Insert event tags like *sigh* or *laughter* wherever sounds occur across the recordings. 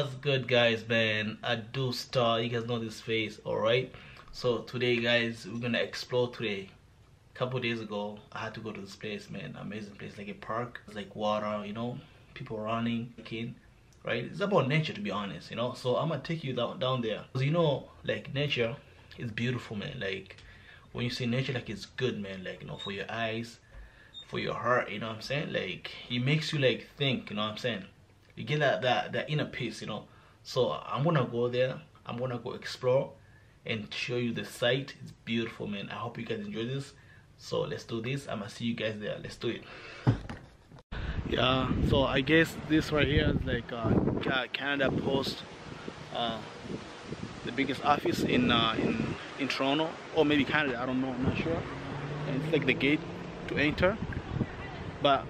What's good guys man? Adustar, you guys know this face, alright? So today guys, we're gonna explore today. A couple days ago, I had to go to this place man, amazing place, like a park, it's like water, you know, people running, right? It's about nature to be honest, you know? So I'm gonna take you down, down there. Cause you know, like nature is beautiful man, like when you see nature like it's good man, like you know, for your eyes, for your heart, you know what I'm saying? Like it makes you like think, you know what I'm saying? You get that, that that inner peace you know? So i'm gonna go there. I'm gonna go explore and show you the site. It's beautiful man. I hope you guys enjoy this. So let's do this. I'm gonna see you guys there. Let's do it. Yeah so i guess this right here is like uh, canada post uh, the biggest office in uh, in in toronto or maybe canada i don't know i'm not sure. And it's like the gate to enter. But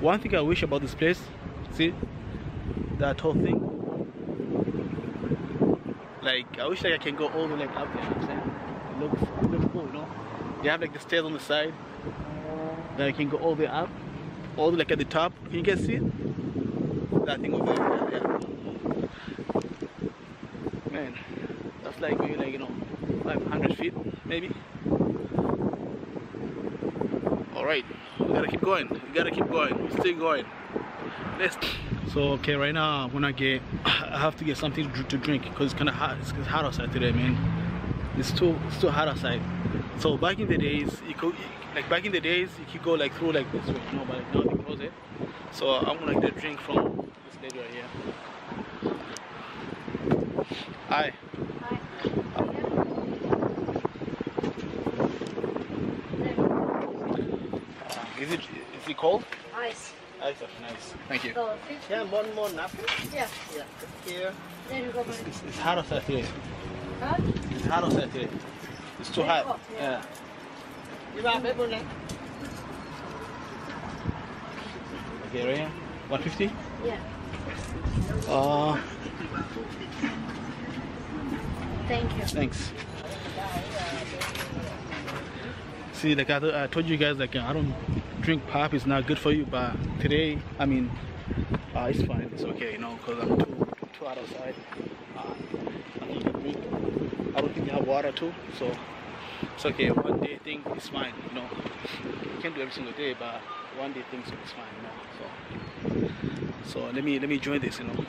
one thing i wish about this place see that whole thing. Like I wish like I can go all the way like up there, you know what I'm saying? It looks looks cool, you know? You have like the stairs on the side. Then I can go all the way up. All the like at the top. Can you guys see it? That thing over there, yeah. Man, that's like maybe like you know 500 feet maybe. Alright, we gotta keep going. We gotta keep going. We're still going. Let's so okay right now i'm gonna get i have to get something to drink because it's kind of hot it's, it's hot outside today man. It's too it's too hot outside. So back in the days you could like back in the days you could go like through like this way you know but like now they close it so i'm gonna get a drink from this lady right here. Hi. Hi. uh, is it is it cold? Ice. Nice, nice. Thank you. Go fish. Yeah, one more napkin. Yeah. Yeah, thank you. Then go back. It's, it's hot outside today. Huh? It's hot outside today. It's too Very hot. hot, yeah. Yeah. You want people like Okay, right here. 150? Yeah. Uh, Thank you. thanks. See, like I, th I told you guys, like I don't drink pop. is not good for you. But today, I mean, uh, it's fine. It's okay, you know, because I'm too, too, hot outside. Uh, I. I don't think they have water too, so it's okay. One day thing is fine, you know. You can't do every single day, but one day things is fine, you know. So, so let me let me join this, you know.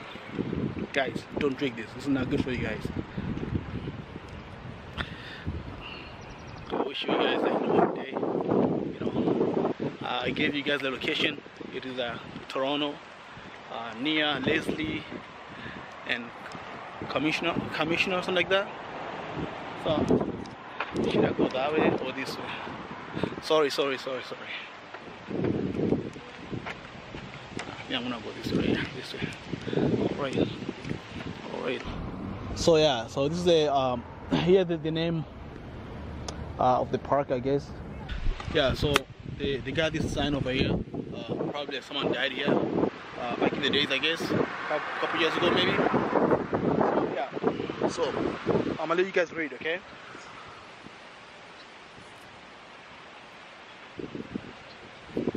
Guys, don't drink this. This is not good for you guys. I wish you guys you know, one day, you know. Uh, I gave you guys the location. It is uh, Toronto, uh, near Leslie and Commissioner, Commissioner, or something like that. So, should I go that way or this way? Sorry, sorry, sorry, sorry. Yeah, I'm gonna go this way, this way. Alright, alright. So yeah, so this is the um, *laughs* here the, the name uh, of the park, I guess. Yeah, so they, they got this sign over here. Uh, probably someone died here uh, back in the days, I guess, a couple years ago, maybe. So, yeah. So I'm gonna let you guys read, okay?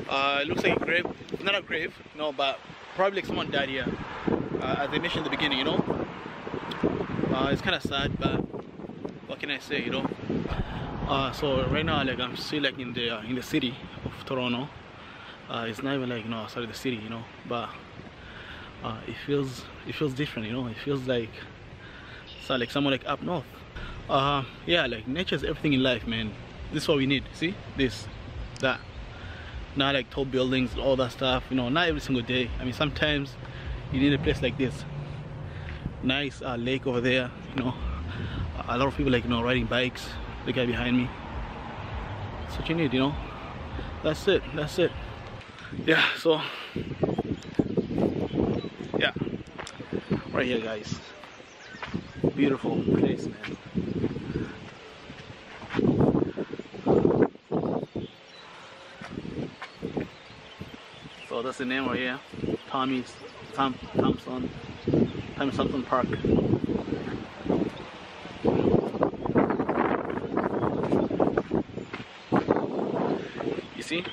Uh, it looks like a grave. It's not a grave, no, but probably like someone died here. Uh, as I mentioned in the beginning, you know. Uh, it's kind of sad, but what can I say, you know? Uh, so right now, like I'm still like in the uh, in the city of Toronto. Uh, it's not even like you know the city, you know, but uh, it feels it feels different, you know. It feels like so like someone like up north. Uh, yeah, like nature is everything in life, man. This is what we need. See this, that. Not like tall buildings, all that stuff. You know, not every single day. I mean, sometimes you need a place like this. Nice uh, lake over there. You know, a lot of people like you know riding bikes the guy behind me. That's what you need you know? That's it that's it. Yeah so yeah. Right here guys. Beautiful place man. So that's the name right here. Tommy's Tom Thompson Thompson Park see?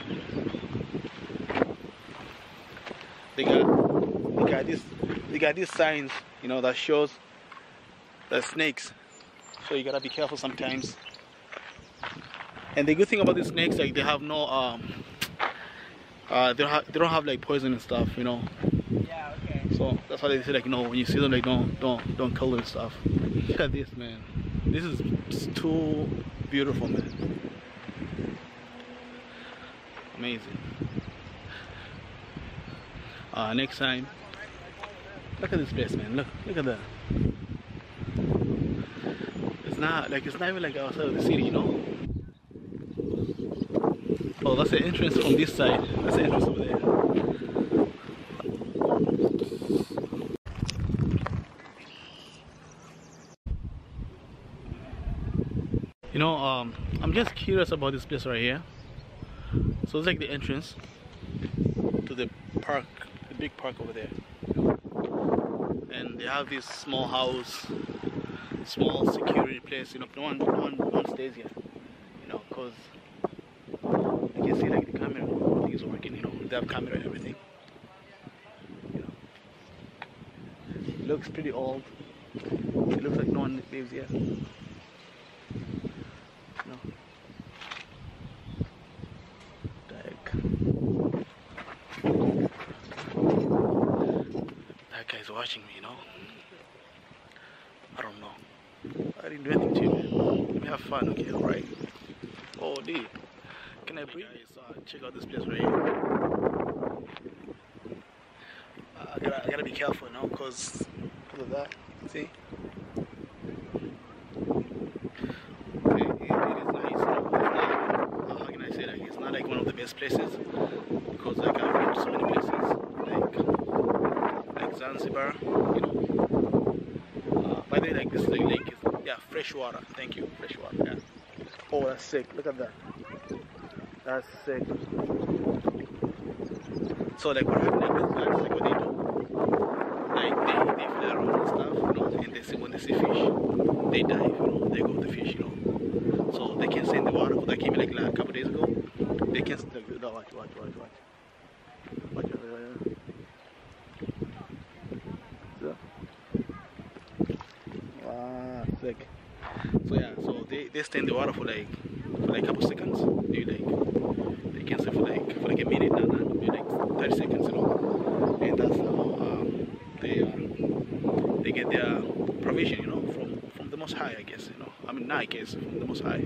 They got they got this they got these signs you know, that shows the snakes. So you gotta be careful sometimes. And the good thing about these snakes, like they have no, um, uh, they don't have, they don't have like poison and stuff, you know. Yeah, okay. So that's why they say like, you know, when you see them, like don't, don't, don't kill them and stuff. *laughs* Look at this, man. This is too beautiful, man. Amazing. Uh, next time, look at this place, man. Look, look at that. It's not like it's not even like outside of the city, you know. Oh, that's the entrance from this side. That's the entrance over there. You know, um, I'm just curious about this place right here. So it's like the entrance to the park, the big park over there. And they have this small house, small security place. You know, no one, no one, no one stays here. You know, cause you can see like the camera everything is working. You know, they have camera and everything. You know, looks pretty old. It looks like no one lives here. No. The heck? Guy's watching me, you know? I don't know. I didn't do anything to you. Let me have fun, okay? Alright. Oh, dude. Can I breathe? Guys, uh, check out this place right here. Uh, I gotta, I gotta be careful now, cause, cause of that. See? it, it, it Zanzibar, you know. Uh, by the way, like this lake is yeah fresh water. Thank you, fresh water. Yeah. Oh, that's sick. Look at that. That's sick. So like what happened like this guys like what they do like they, they fly around and stuff, you know, and they see when they see fish, they dive, you know, they go the fish, you know. So they can stay in the water. I came like, like a couple days ago. They can like, no, watch, watch, watch, watch. Watch, watch, watch, watch. So. Wow, sick. So yeah, they stay in the water for like for like a couple seconds. Maybe like they can stay for like for like a minute, no, no, maybe like 30 seconds, you know. And that's how um, they uh, they get their provision, you know, from from the Most High, I guess, you know. I mean, not I guess, from the Most High.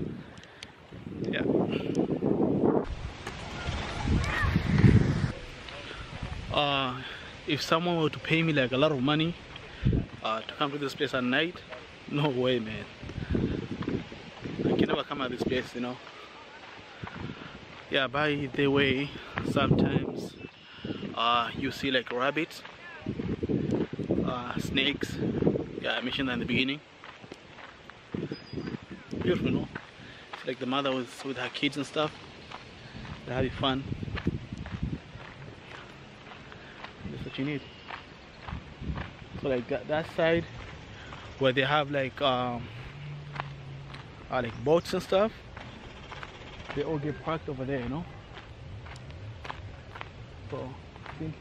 Yeah. Uh, if someone were to pay me like a lot of money uh, to come to this place at night, no way, man. Come at this place, you know. Yeah, by the way, sometimes uh, you see like rabbits, uh, snakes. Yeah, I mentioned that in the beginning. Beautiful, no? It's like the mother was with her kids and stuff. They're having fun. That's what you need. So like that, that side where they have like um uh, like boats and stuff, they all get parked over there, you know. So I think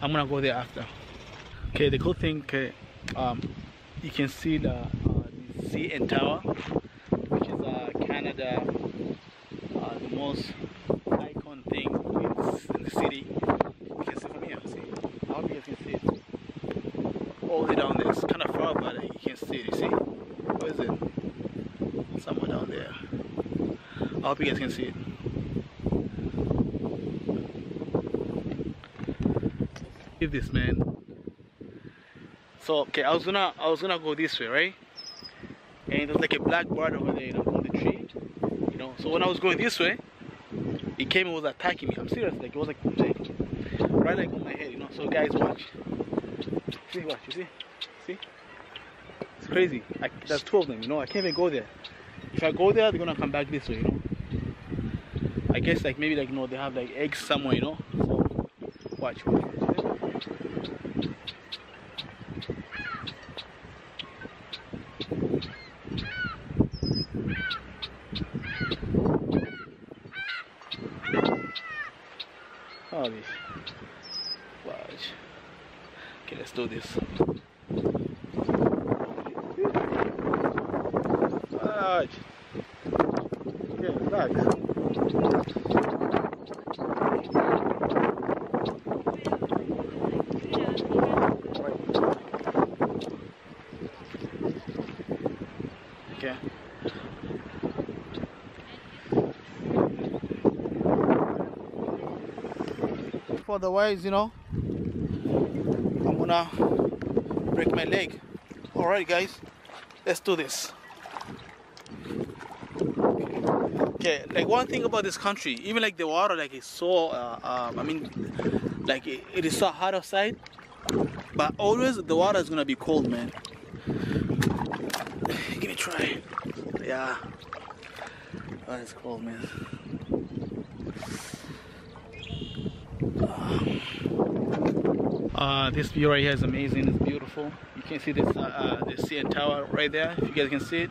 I'm gonna go there after. Okay, the cool thing, okay, um, you can see the, uh, the CN Tower, which is uh, Canada, uh, the most icon thing in, in the city. You can see from here. See, I hope you guys can see it. All the way down there. It's kind of far, but you can see it. You see? Where is it? Somewhere down there. I hope you guys can see it. Look at this man. So okay, I was gonna I was gonna go this way, right? And there's like a black bird over there, you know, on the tree. You know, so when I was going this way, it came and was attacking me. I'm serious, like it was like, right like on my head, you know. So guys watch. See watch, you see? See? It's crazy. I, there's two of them, you know, I can't even go there. If I go there, they're gonna come back this way, you know. I guess like maybe like know they have like eggs somewhere, you know. So watch, watch. This. Watch. Okay, let's do this. Okay. For the wise, you know, I'm gonna break my leg. Alright, guys, let's do this. Okay, like one thing about this country, even like the water, like it's so, uh, um, I mean, like it, it is so hot outside, but always the water is gonna be cold, man. *sighs* Give me a try. Yeah. Oh, it's cold, man. *sighs* Uh, this view right here is amazing. It's beautiful. You can see this uh, uh, the CN Tower right there. If you guys can see it,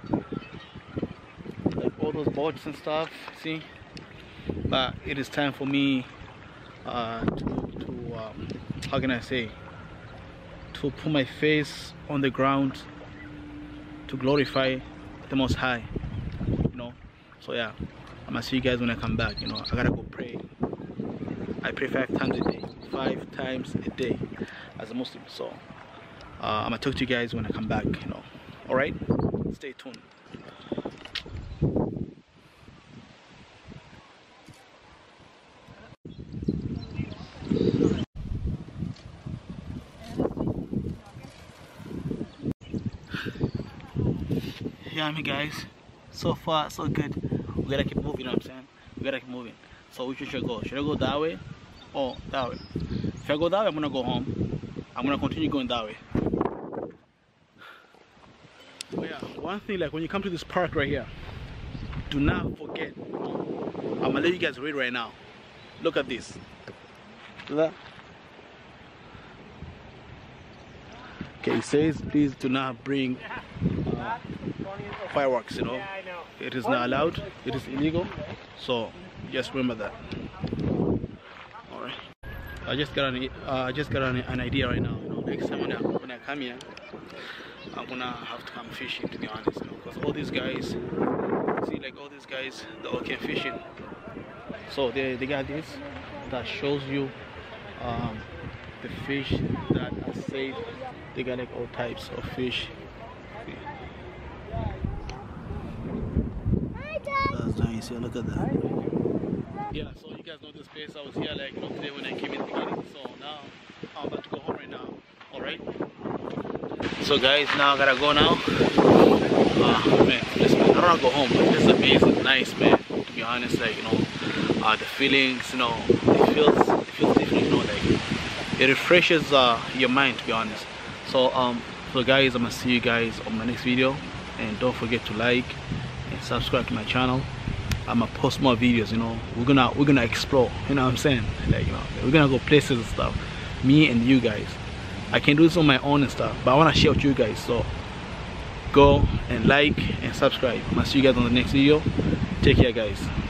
all those boats and stuff. See, but it is time for me uh, to, to um, how can I say to put my face on the ground to glorify the Most High. You know. So yeah, I'm gonna see you guys when I come back. You know, I gotta go pray. I pray five times a day, five times a day as a Muslim. So uh, I'm gonna talk to you guys when I come back. You know. All right. Stay tuned. Yeah, me guys. So far, so good. We gotta keep moving. You know what I'm saying? We gotta keep moving. So which way should I go? Should I go that way or that way? If I go that way, I'm gonna go home. I'm gonna continue going that way. But yeah, one thing like when you come to this park right here, do not forget. I'm gonna let you guys read right now. Look at this. See that? Okay, it says please do not bring uh, fireworks. You know, it is not allowed. It is illegal. So just remember that. All right. I just got an uh, I just got an, an idea right now. You know, next time when I, when I come here, I'm gonna have to come fishing. To be honest, you know, because all these guys, see, like all these guys, they all can fishing. So they they got this that shows you um, the fish that are safe. They got like all types of fish. See. That's Yeah, look at that. Yeah, so you guys know this place. I was here like you know, today when I came in. So now I'm about to go home right now. Alright? So guys, now I gotta go now. Uh, man, listen, I don't wanna go home, but this is amazing, nice man. To be honest, like you know, uh, the feelings, you know, it feels it feels different, you know, like it refreshes uh, your mind to be honest. So um so guys I'm gonna see you guys on my next video and don't forget to like and subscribe to my channel. I'm gonna post more videos, you know. We're gonna we're gonna explore, you know what I'm saying? Like you know, we're gonna go places and stuff. Me and you guys. I can do this on my own and stuff, but I wanna share with you guys. So go and like and subscribe. Gonna see you guys on the next video. Take care guys.